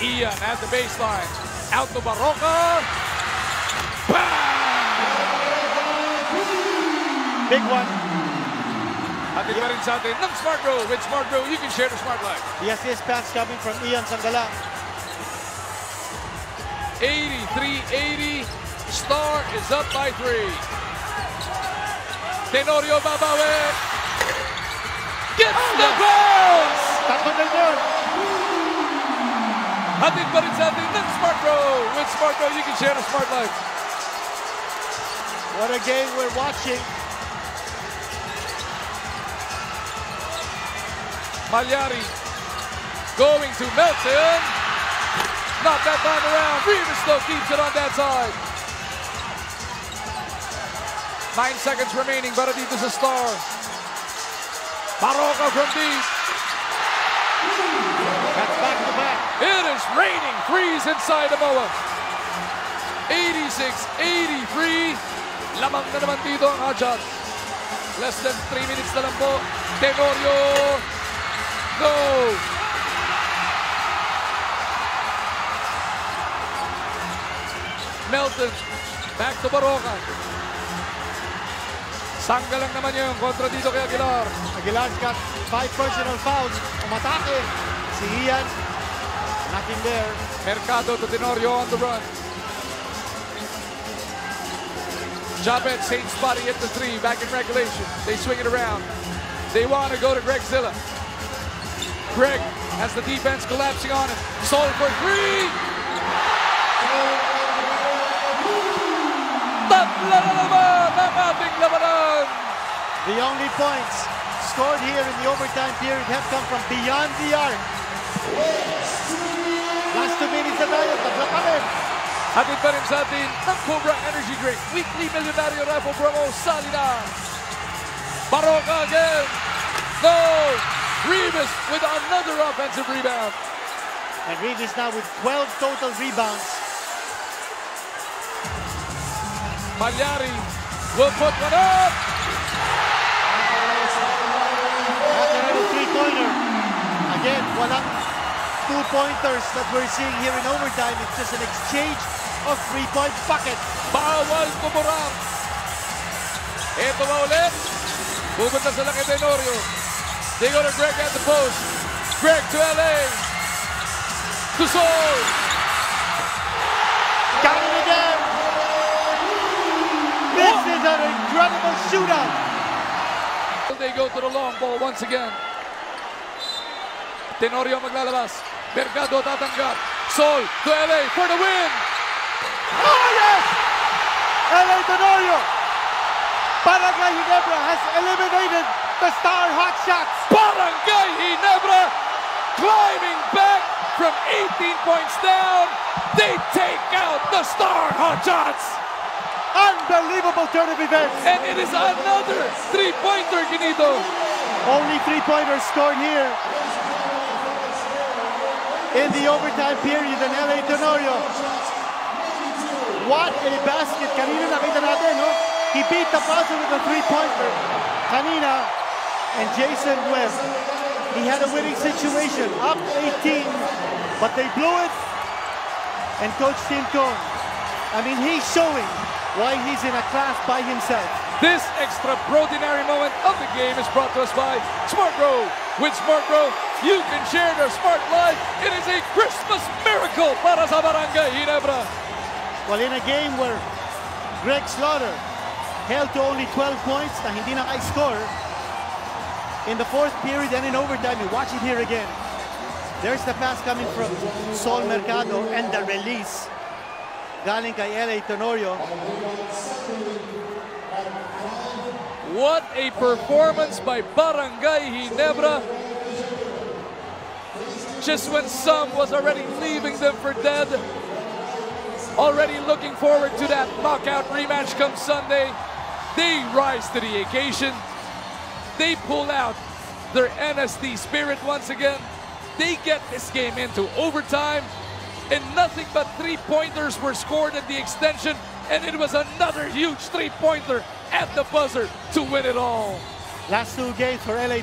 Ian at the baseline. Out to Barroca. Bang! Big one. Hatid pa rin sa atin ng Smart Bro. With Smart Bro, you can share the Smart Life. The assist pass coming from Ian Sangalang. 83-80. Star is up by three. Tenorio babawi. Gets the oh, bounce! Hatid pa rin sa atin ng Smart Bro. With Smart Bro, you can share the Smart Life. What a game we're watching. Mallari going to Melton. Not that time around. Reavis though keeps it on that side. Nine seconds remaining. Para is a star. Barroca from deep. That's back to back. It is raining threes inside Amoa. 86-83. Lamang na naman dito ang Hajat. Less than 3 minutes na lang po. Tenorio. Go! Melton. Back to Barroca. Sangga lang naman yun kontra dito kay Aguilar. Aguilar's got five personal fouls. Umatake. Si Ian. Nothing there. Mercado to Tenorio on the run. Japeth, same spot, he hit the three back in regulation. They swing it around. They want to go to Greg Zilla. Greg has the defense collapsing on him. Sold for three. The only points scored here in the overtime period have come from beyond the arc. Hatid pa rin sa ng Cobra Energy Drink. Weekly Millionario Raffle promo, sali na. Barroca again. No. Reavis with another offensive rebound. And Regis now with 12 total rebounds. Mallari will put one up. Macareno three-pointer. Again, walang two-pointers that we're seeing here in overtime. It's just an exchange of three-point buckets. Bawal kumurang. Ito ba ulit? Pupunta sa laki Tenorio. They go to Greg at the post. Greg to LA. To Sol. Got it again. This is an incredible shootout. They go to the long ball once again. Tenorio maglalabas. Mercado tatanggap. Sol to LA for the win. Oh, yes! LA Tenorio. Barangay Ginebra has eliminated the Star Hot Shots. Barangay Ginebra climbing back from 18 points down. They take out the Star Hotshots. Unbelievable turn of events. And it is another three-pointer, Ginito. Only three-pointers scored here in the overtime period in LA Tenorio. What a basket. Kanina nakita natin, no? He beat the buzzer with a three-pointer. Kanina and Jason Webb. He had a winning situation, up 18, but they blew it. And Coach Tim Cone, I mean, he's showing why he's in a class by himself. This extraordinary moment of the game is brought to us by Smart Bro. With Smart Bro, you can share their smart life. It is a Christmas miracle para sa Barangay Ginebra. Well, in a game where Greg Slaughter held to only 12 points na hindi naka-score, in the fourth period and in overtime, you watch it here again. There's the pass coming from Sol Mercado and the release galing kay LA Tenorio. What a performance by Barangay Ginebra. Just when some was already leaving them for dead, already looking forward to that knockout rematch come Sunday, they rise to the occasion. They pull out their NSD spirit once again. They get this game into overtime, and nothing but three-pointers were scored at the extension, and it was another huge three-pointer at the buzzer to win it all. Last two games for LA